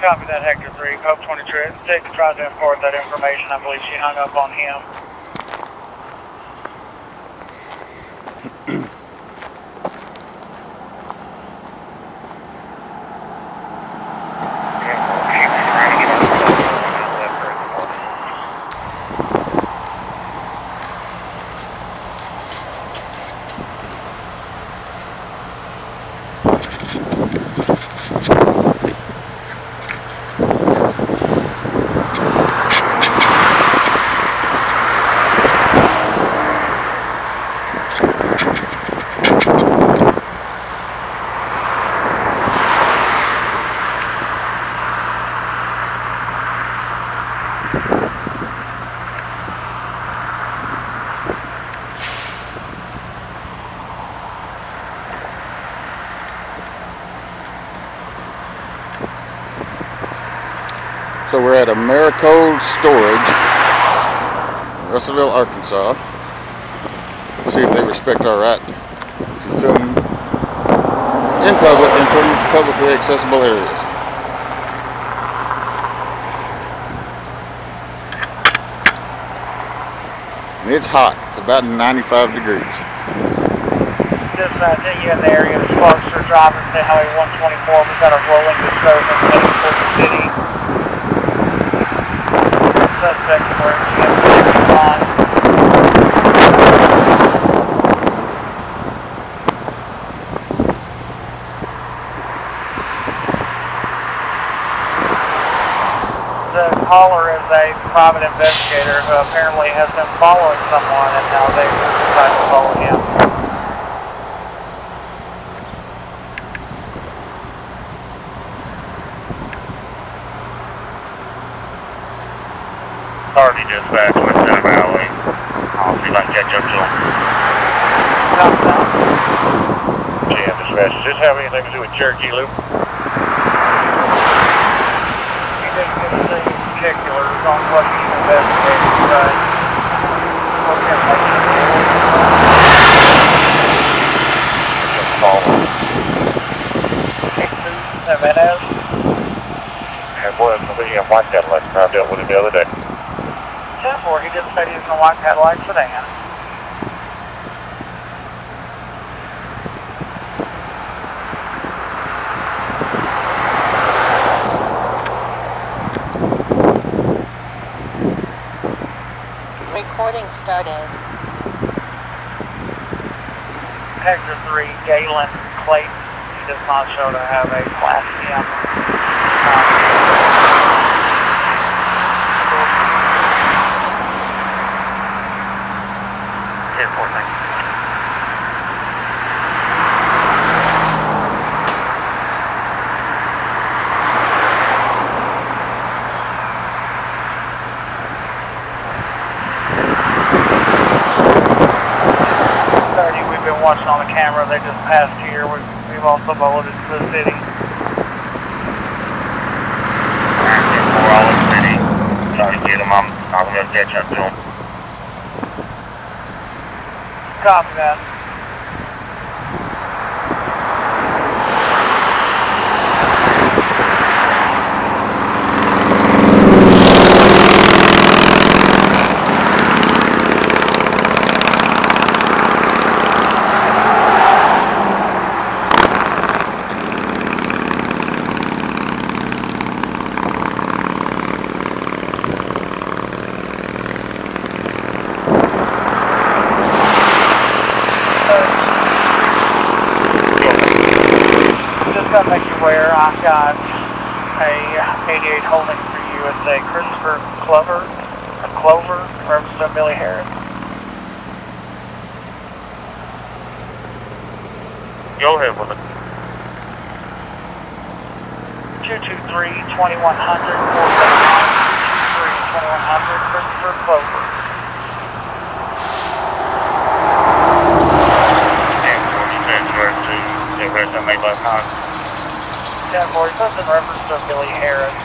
Copy that, Hector 3. Pope 26 tried to import that information. I believe she hung up on him. We're at Americold Storage, Russellville, Arkansas. See if they respect our right to film in public in pub- publicly accessible areas. And it's hot. It's about 95 degrees. Dispatch, uh, you in the area of Sparks are driving to Highway 124. We've got a rolling disturbance has been following someone and now they decided to follow him. Authority dispatch, West Center Valley. I'll see if I can catch up to. Copy that. Yeah, dispatch, does this have anything to do with Cherokee Loop? He didn't give us any particulars on what he's investigating, but we're gonna make sure. Just call them. Jesus Jimenez, It was, the uh, white Cadillac, I dealt with it the other day. 10-4, he did say he was in a white Cadillac sedan. Recording started. Hector 3, Galen Clayton, he does not show to have a Class M. Ten four, thank you. Thirty, we've been watching on the camera, they just passed here, we've, we've also bulleted to the city. Nine ten four, all in the city. Try to get them, I'm, I'm gonna catch up to them. Copy that. Just gotta make you aware, I've got a 88 holding for you. It's a Christopher Clover, a Clover, representing Billy Harris. Go ahead with it. 223 2100 479 223 2100 Christopher Clover. Four, you transferred to the arrest I made last night. 10 4, says in reference to Billy Harris.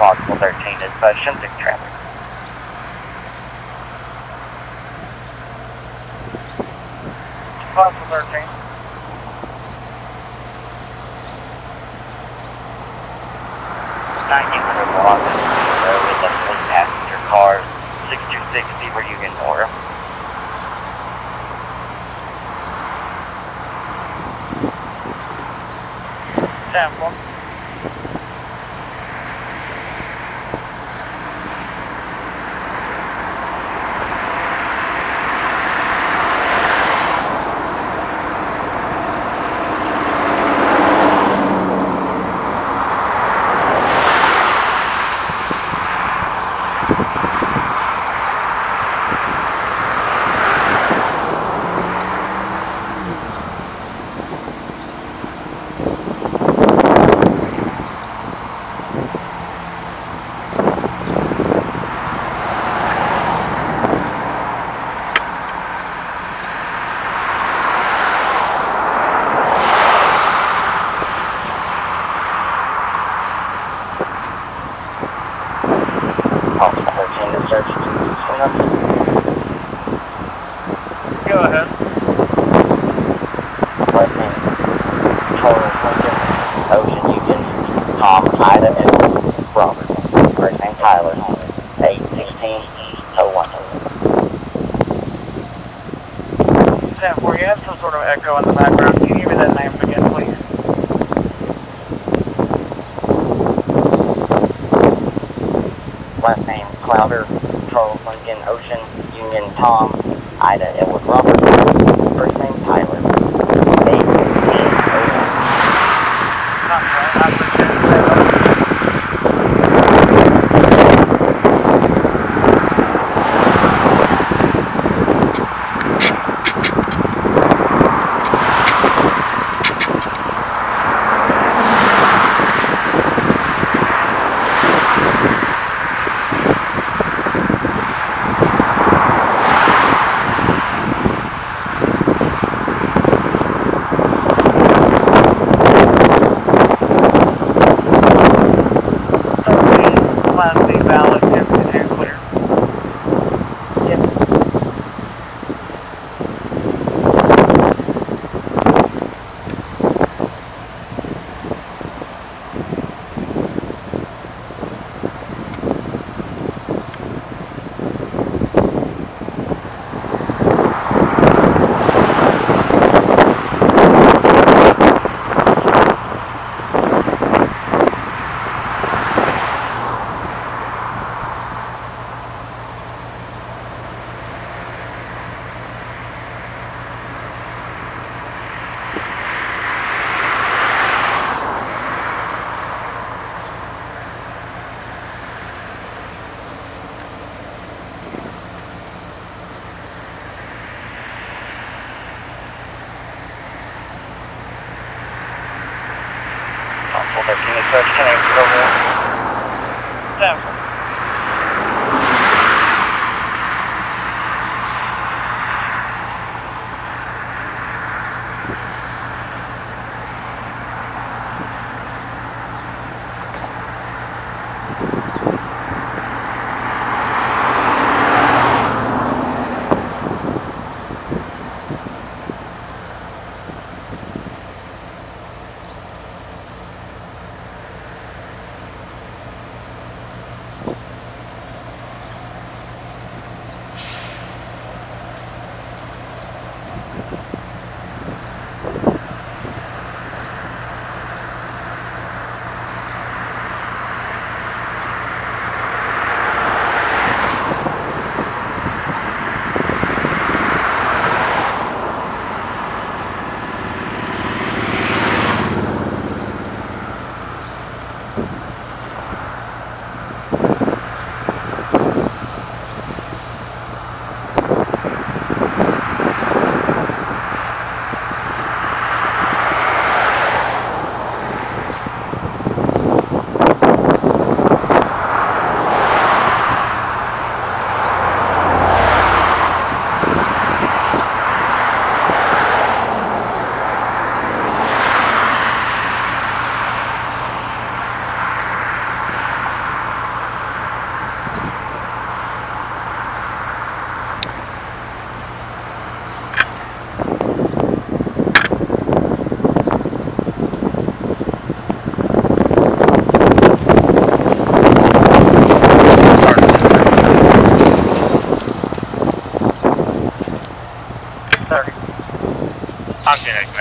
Possible 13 is uh, Shindig traffic. Constable 13. Nine unit of office with a police passenger cars. 6260 Beaver Union North. Sample. palm.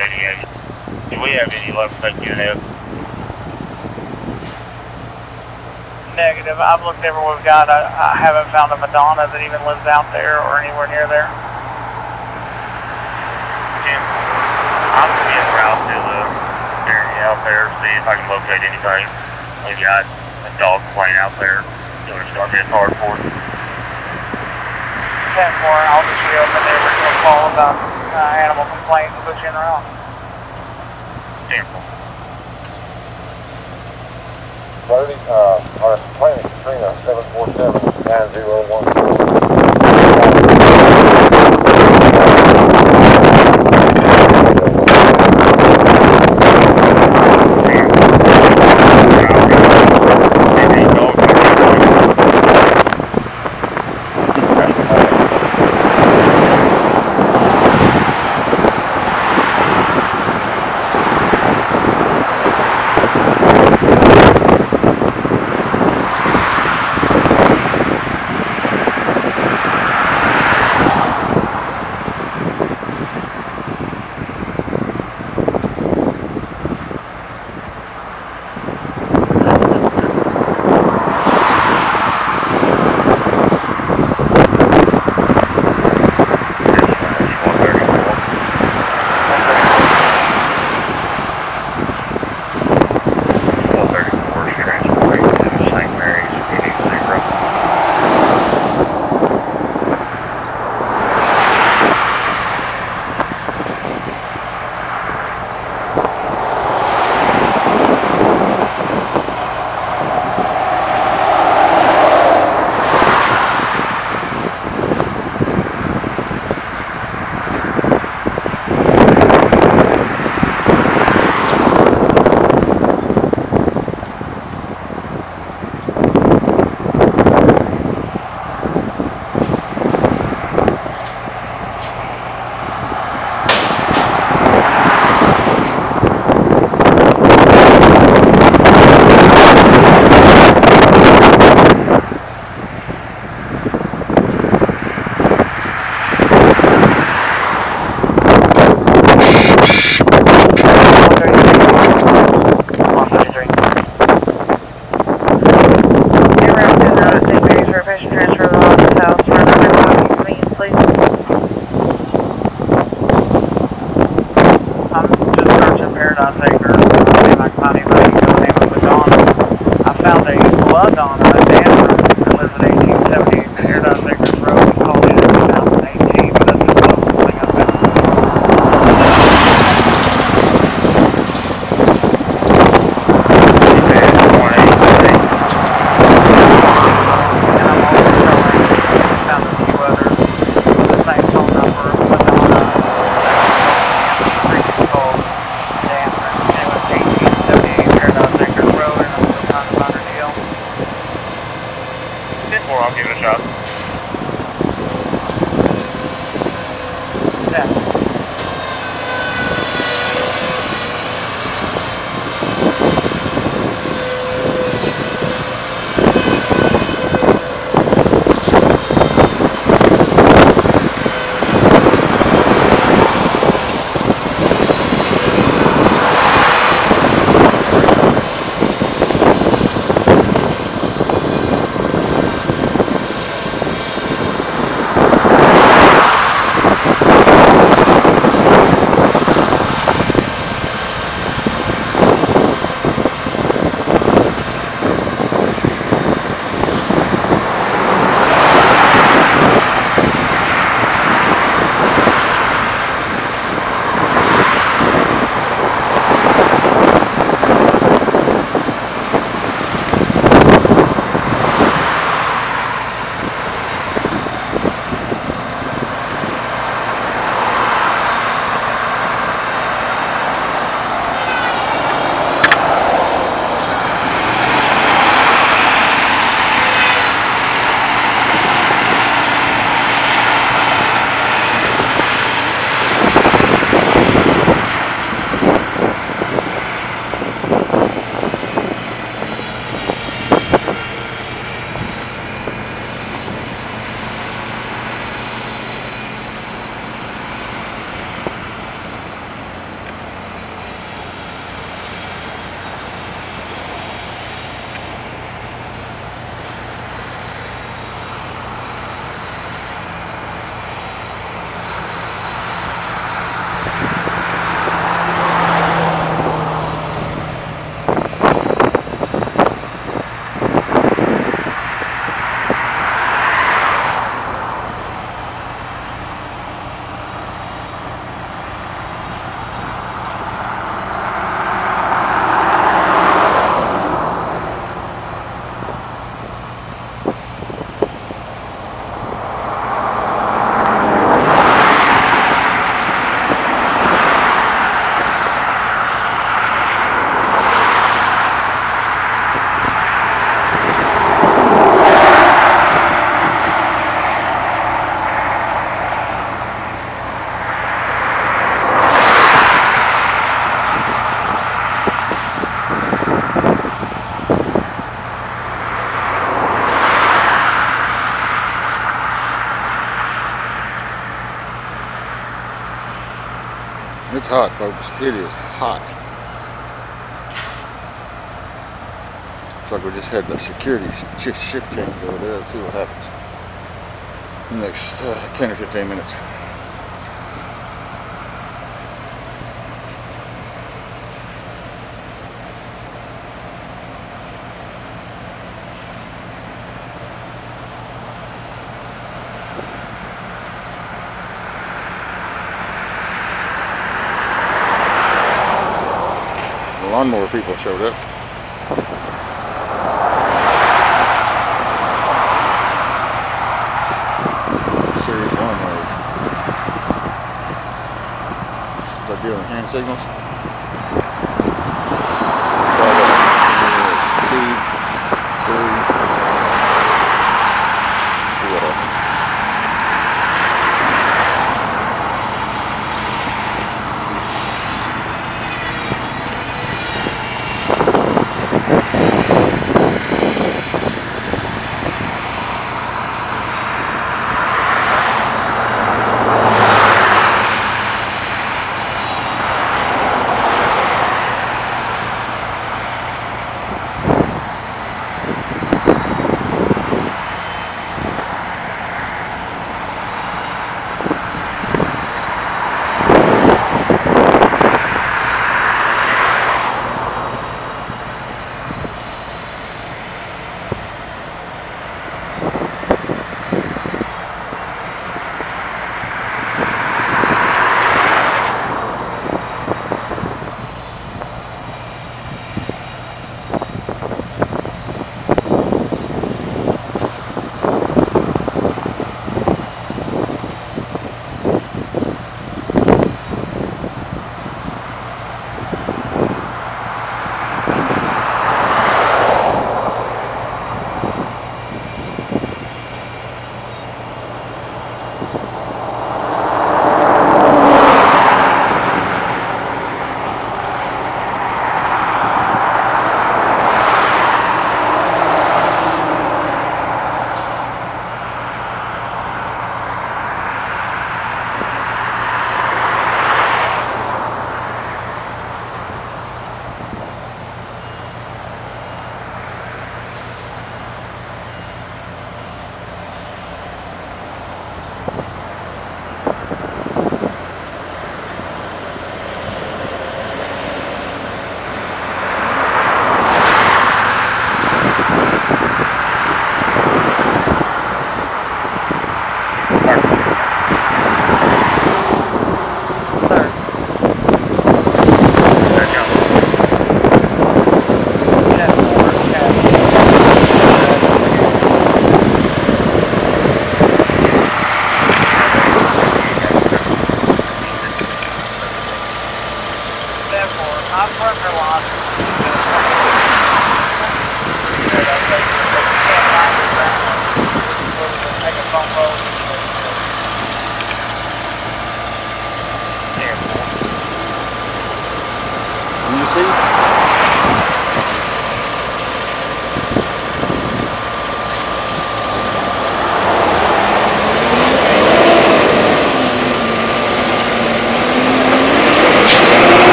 88. Do we have any left taking it up? Negative. I've looked everywhere we've got. I, I haven't found a Madonna that even lives out there or anywhere near there. I'm gonna be en route to the area out there, see if I can locate anything. We got a dog plane out there. It's gonna start getting hard for it. 10 4, I'll just reopen the original call about uh, animal complaints and put you in route. Simple. 30, uh, our plane is Katrina 747 9014. Get a blood hot, folks. It is hot. Looks like we just had the security shift, change over there. Let's see what happens. Next uh, 10 or 15 minutes. Lawnmower people showed up. Serious lawnmowers. They're doing hand signals.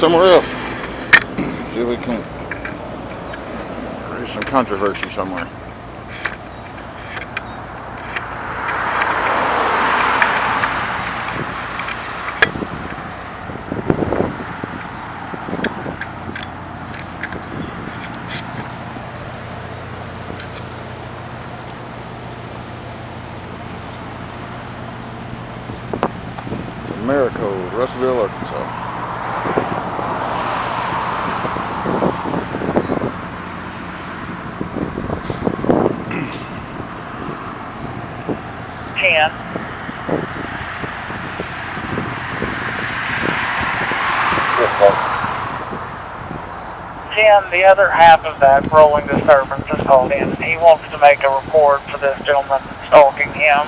Somewhere else. See if we can. There's some controversy somewhere. Americold, Russellville, Arkansas. Ten. Yes, sir. Ten, the other half of that rolling disturbance is called in. He wants to make a report for this gentleman stalking him.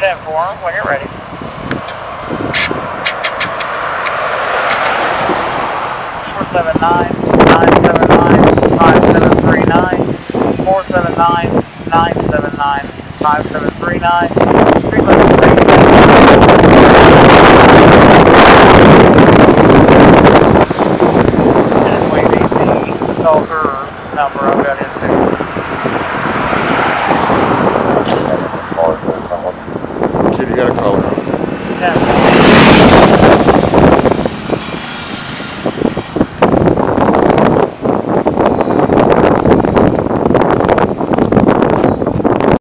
Ten four, when you're ready. We're 479 979 5739. 479 979 5739. Street level And